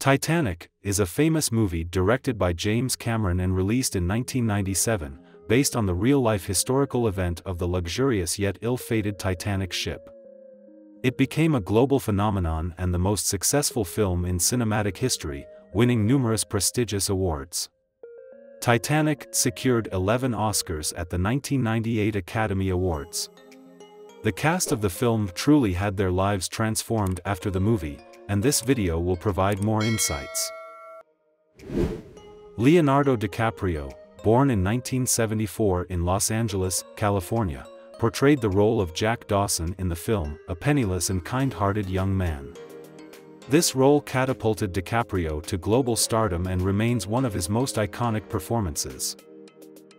Titanic is a famous movie directed by James Cameron and released in 1997, based on the real-life historical event of the luxurious yet ill-fated Titanic ship. It became a global phenomenon and the most successful film in cinematic history, winning numerous prestigious awards. Titanic secured 11 Oscars at the 1998 Academy Awards. The cast of the film truly had their lives transformed after the movie, and this video will provide more insights. Leonardo DiCaprio, born in 1974 in Los Angeles, California, portrayed the role of Jack Dawson in the film, a penniless and kind-hearted young man. This role catapulted DiCaprio to global stardom and remains one of his most iconic performances.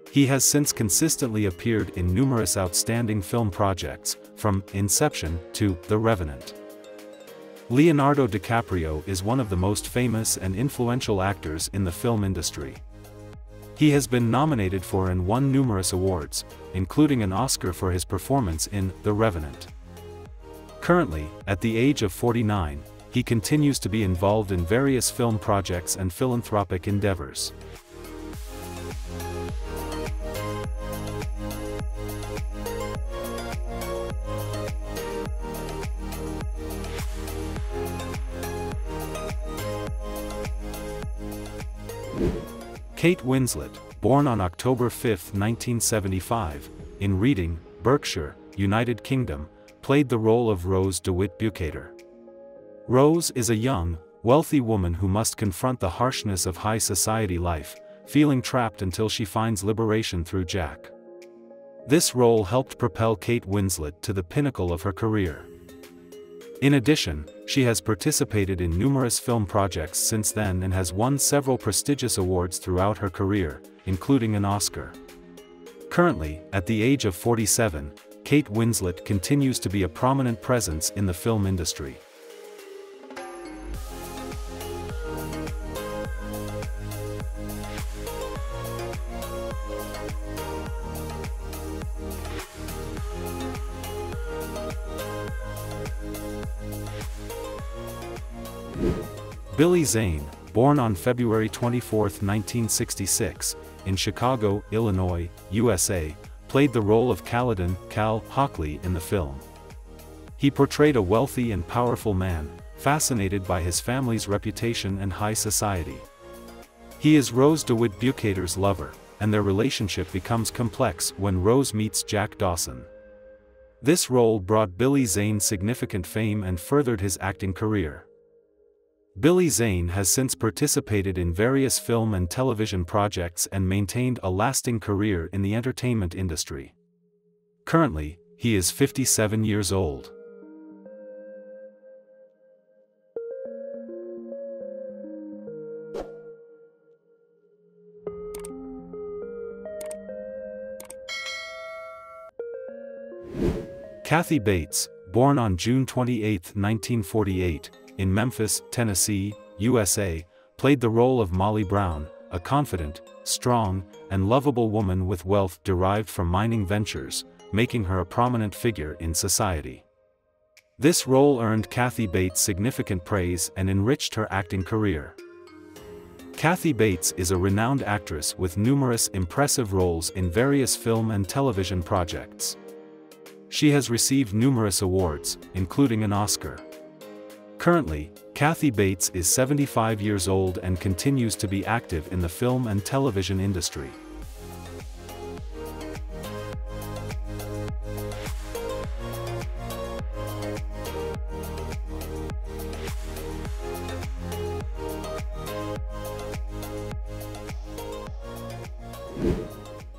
He has since consistently appeared in numerous outstanding film projects, from Inception to The Revenant. Leonardo DiCaprio is one of the most famous and influential actors in the film industry. He has been nominated for and won numerous awards, including an Oscar for his performance in The Revenant. Currently, at the age of 49, he continues to be involved in various film projects and philanthropic endeavors. Kate Winslet, born on October 5, 1975, in Reading, Berkshire, United Kingdom, played the role of Rose DeWitt Bukater. Rose is a young, wealthy woman who must confront the harshness of high society life, feeling trapped until she finds liberation through Jack. This role helped propel Kate Winslet to the pinnacle of her career. In addition, she has participated in numerous film projects since then and has won several prestigious awards throughout her career, including an Oscar. Currently, at the age of 47, Kate Winslet continues to be a prominent presence in the film industry. Billy Zane, born on February 24, 1966, in Chicago, Illinois, USA, played the role of Caledon, Cal, Hockley in the film. He portrayed a wealthy and powerful man, fascinated by his family's reputation and high society. He is Rose DeWitt Bukater's lover, and their relationship becomes complex when Rose meets Jack Dawson. This role brought Billy Zane significant fame and furthered his acting career. Billy Zane has since participated in various film and television projects and maintained a lasting career in the entertainment industry. Currently, he is 57 years old. Kathy Bates, born on June 28, 1948, in Memphis, Tennessee, USA, played the role of Molly Brown, a confident, strong, and lovable woman with wealth derived from mining ventures, making her a prominent figure in society. This role earned Kathy Bates significant praise and enriched her acting career. Kathy Bates is a renowned actress with numerous impressive roles in various film and television projects. She has received numerous awards, including an Oscar. Currently, Kathy Bates is 75 years old and continues to be active in the film and television industry.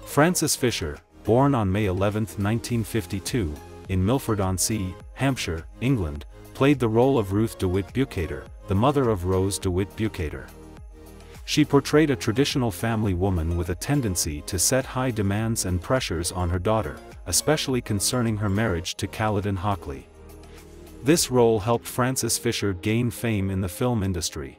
Frances Fisher, born on May 11, 1952, in Milford-on-Sea, Hampshire, England, played the role of Ruth DeWitt Bukater, the mother of Rose DeWitt Bukater. She portrayed a traditional family woman with a tendency to set high demands and pressures on her daughter, especially concerning her marriage to Caledon Hockley. This role helped Frances Fisher gain fame in the film industry.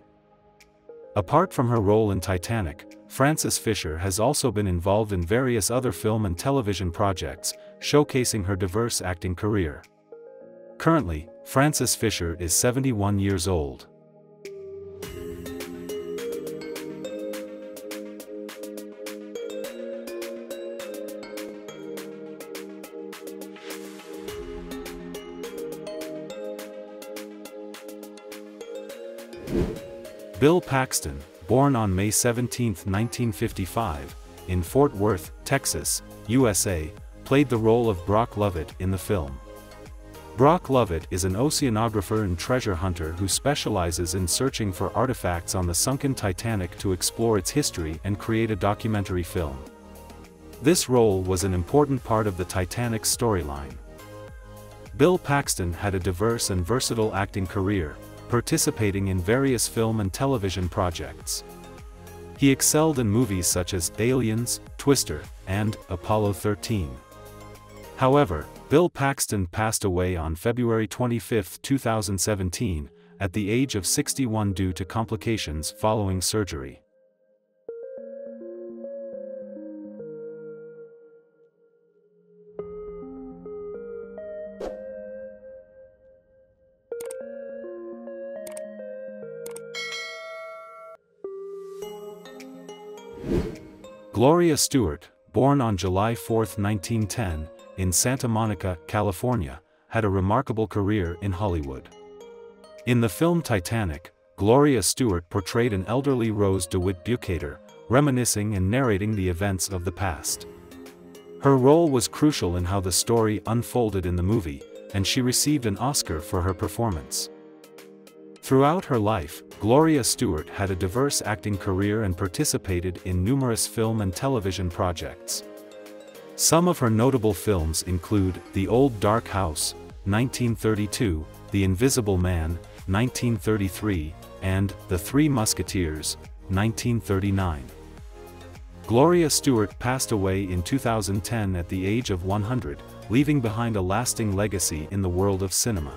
Apart from her role in Titanic, Frances Fisher has also been involved in various other film and television projects, showcasing her diverse acting career. Currently, Frances Fisher is 71 years old. Bill Paxton, born on May 17, 1955, in Fort Worth, Texas, USA, played the role of Brock Lovett in the film. Brock Lovett is an oceanographer and treasure hunter who specializes in searching for artifacts on the sunken Titanic to explore its history and create a documentary film. This role was an important part of the Titanic's storyline. Bill Paxton had a diverse and versatile acting career, participating in various film and television projects. He excelled in movies such as Aliens, Twister, and Apollo 13. However, Bill Paxton passed away on February 25, 2017, at the age of 61 due to complications following surgery. Gloria Stuart, born on July 4, 1910, in Santa Monica, California, had a remarkable career in Hollywood. In the film Titanic, Gloria Stuart portrayed an elderly Rose DeWitt Bukater, reminiscing and narrating the events of the past. Her role was crucial in how the story unfolded in the movie, and she received an Oscar for her performance. Throughout her life, Gloria Stuart had a diverse acting career and participated in numerous film and television projects. Some of her notable films include The Old Dark House, 1932, The Invisible Man, 1933, and The Three Musketeers, 1939. Gloria Stuart passed away in 2010 at the age of 100, leaving behind a lasting legacy in the world of cinema.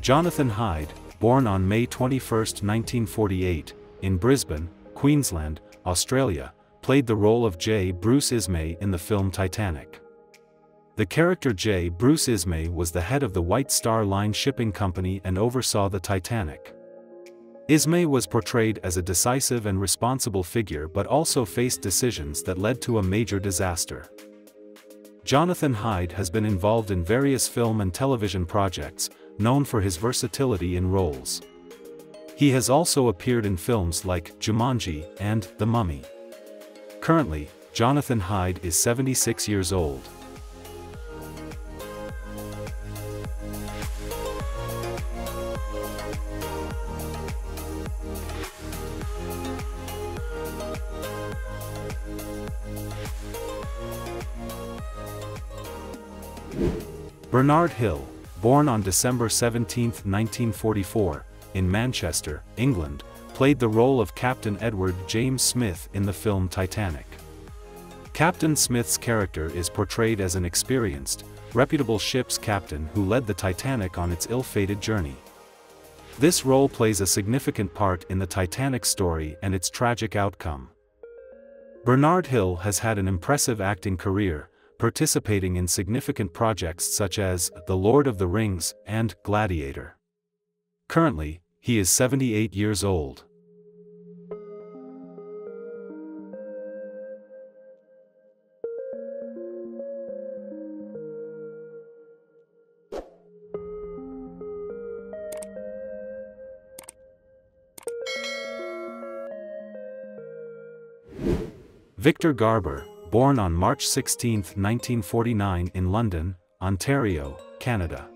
Jonathan Hyde, born on May 21, 1948, in Brisbane, Queensland, Australia, played the role of J. Bruce Ismay in the film Titanic. The character J. Bruce Ismay was the head of the White Star Line shipping company and oversaw the Titanic. Ismay was portrayed as a decisive and responsible figure but also faced decisions that led to a major disaster. Jonathan Hyde has been involved in various film and television projects, known for his versatility in roles. He has also appeared in films like Jumanji and The Mummy. Currently, Jonathan Hyde is 76 years old. Bernard Hill, born on December 17, 1944, in Manchester, England, played the role of Captain Edward James Smith in the film Titanic. Captain Smith's character is portrayed as an experienced, reputable ship's captain who led the Titanic on its ill-fated journey. This role plays a significant part in the Titanic story and its tragic outcome. Bernard Hill has had an impressive acting career, participating in significant projects such as The Lord of the Rings and Gladiator. Currently, he is 78 years old. Victor Garber, born on March 16, 1949 in London, Ontario, Canada.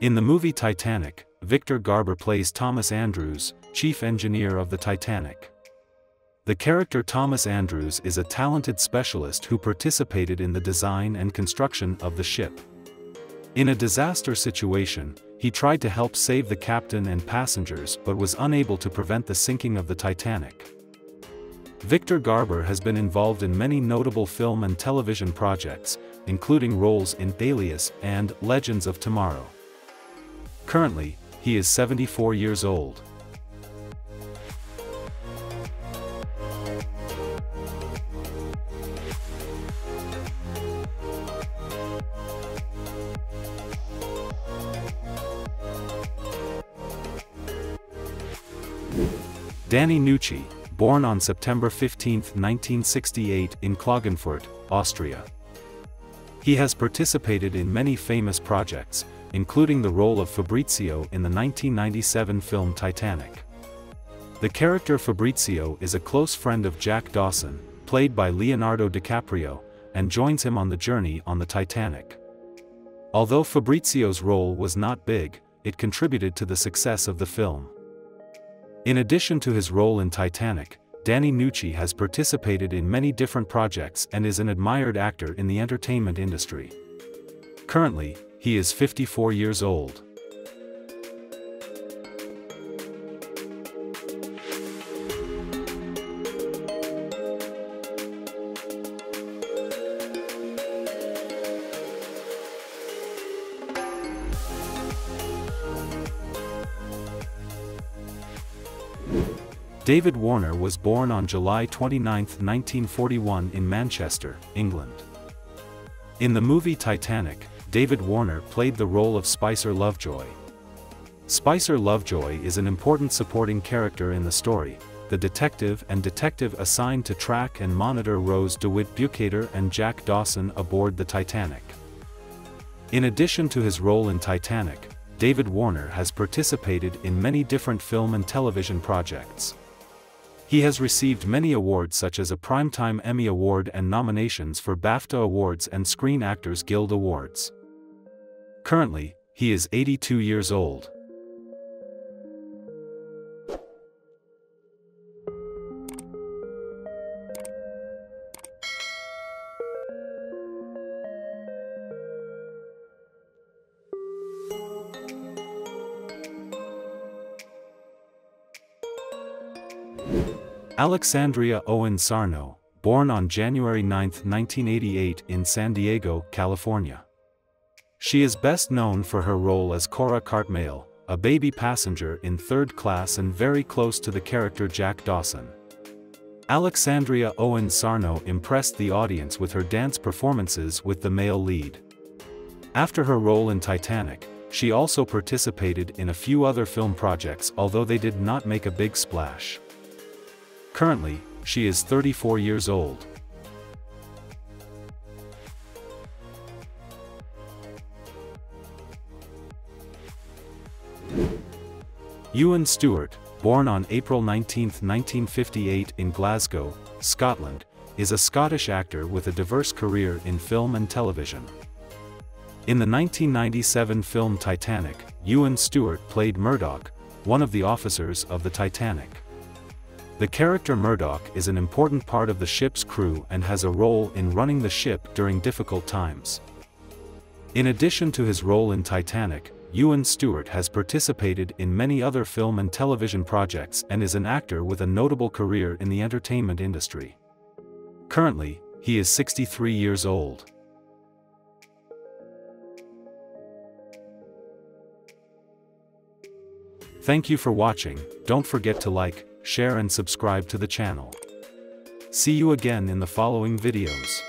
In the movie Titanic, Victor Garber plays Thomas Andrews, chief engineer of the Titanic. The character Thomas Andrews is a talented specialist who participated in the design and construction of the ship. In a disaster situation, he tried to help save the captain and passengers but was unable to prevent the sinking of the Titanic. Victor Garber has been involved in many notable film and television projects, including roles in Alias and Legends of Tomorrow. Currently, he is 74 years old. Danny Nucci, born on September 15, 1968 in Klagenfurt, Austria. He has participated in many famous projects, including the role of Fabrizio in the 1997 film Titanic. The character Fabrizio is a close friend of Jack Dawson, played by Leonardo DiCaprio, and joins him on the journey on the Titanic. Although Fabrizio's role was not big, it contributed to the success of the film. In addition to his role in Titanic, Danny Nucci has participated in many different projects and is an admired actor in the entertainment industry. Currently, he is 54 years old. David Warner was born on July 29, 1941 in Manchester, England. In the movie Titanic, David Warner played the role of Spicer Lovejoy. Spicer Lovejoy is an important supporting character in the story, the detective and detective assigned to track and monitor Rose DeWitt Bukater and Jack Dawson aboard the Titanic. In addition to his role in Titanic, David Warner has participated in many different film and television projects. He has received many awards such as a Primetime Emmy Award and nominations for BAFTA Awards and Screen Actors Guild Awards. Currently, he is 82 years old. Alexandrea Owens-Sarno, born on January 9, 1988 in San Diego, California. She is best known for her role as Cora Cartmell, a baby passenger in third class and very close to the character Jack Dawson. Alexandrea Owens-Sarno impressed the audience with her dance performances with the male lead. After her role in Titanic, she also participated in a few other film projects although they did not make a big splash. Currently, she is 34 years old. Ewan Stewart, born on April 19, 1958 in Glasgow, Scotland, is a Scottish actor with a diverse career in film and television. In the 1997 film Titanic, Ewan Stewart played Murdoch, one of the officers of the Titanic. The character Murdoch is an important part of the ship's crew and has a role in running the ship during difficult times. In addition to his role in Titanic, Ewan Stewart has participated in many other film and television projects and is an actor with a notable career in the entertainment industry. Currently, he is 63 years old. Thank you for watching, don't forget to like, share and subscribe to the channel. See you again in the following videos.